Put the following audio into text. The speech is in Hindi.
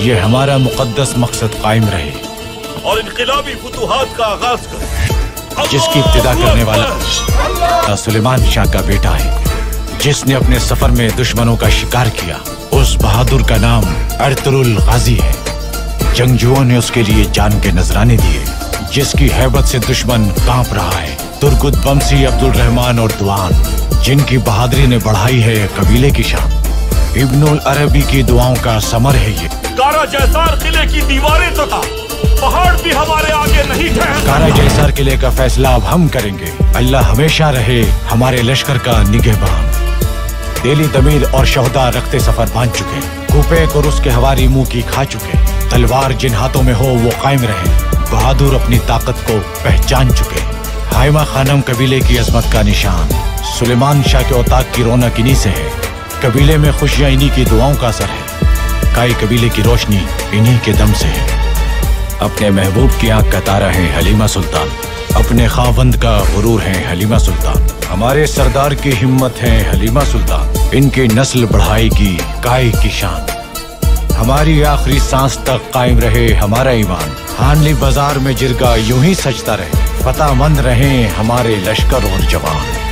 ये हमारा मुकद्दस मकसद कायम रहे। और इनकलाबी फतूहात का आगाज़ करें। जिसकी इब्तिदा करने वाला सुलेमान शाह का बेटा है जिसने अपने सफ़र में दुश्मनों का शिकार किया। उस बहादुर का नाम अरतरुल गाजी है। जंगजुओं ने उसके लिए जान के नजराने दिए जिसकी हैबत से दुश्मन काँप रहा है। तुर्कुत बमसी अब्दुल रहमान और दुआन जिनकी बहादुरी ने बढ़ाई है कबीले की शान। इब्नुल अरबी की दुआओं का समर है ये। कारा जैसार किले की दीवारें तो था पहाड़ भी हमारे आगे नहीं ठहर कारा जैसार किले का फैसला अब हम करेंगे। अल्लाह हमेशा रहे हमारे लश्कर का निगहबान दिली तमीर और शहदा रखते सफ़र बाँध चुके कुपे को उसके हवारी मुँह की खा चुके तलवार जिन हाथों में हो, वो कायम रहे बहादुर अपनी ताकत को पहचान चुके हाइमा खानम कबीले की अजमत का निशान। सुलेमान शाह के औताक की रौनक इन्हीं से है। कबीले में खुशियाँ इन्हीं की दुआओं का असर है। काई कबीले की रोशनी इन्हीं के दम से है। अपने महबूब की आँख का तारा है हलीमा सुल्तान। अपने खावंद का गुरूर है हलीमा सुल्तान। हमारे सरदार की हिम्मत है हलीमा सुल्तान। इनकी नस्ल बढ़ाएगी काय की शान। हमारी आखिरी सांस तक कायम रहे हमारा ईमान। हानली बाज़ार में जिरगा यूँ ही सजता रहे। मंद रहे हमारे लश्कर और जवान।